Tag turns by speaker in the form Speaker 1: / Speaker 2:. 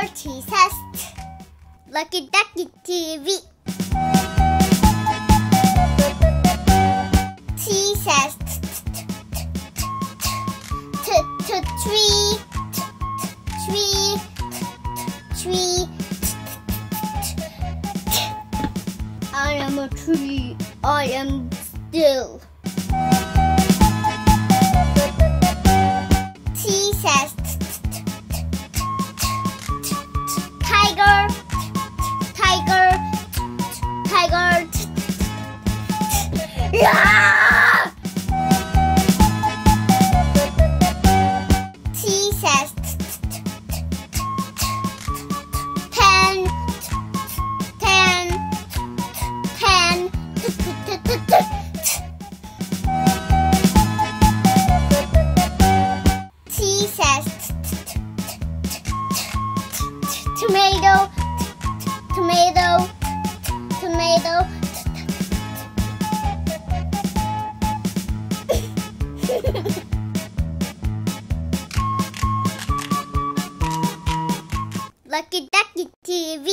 Speaker 1: Little T says, Lucky Ducky TV. T says. I am a tree. I am still. Yeah! Says ten, ten, ten. Says tomato, Lucky Ducky TV.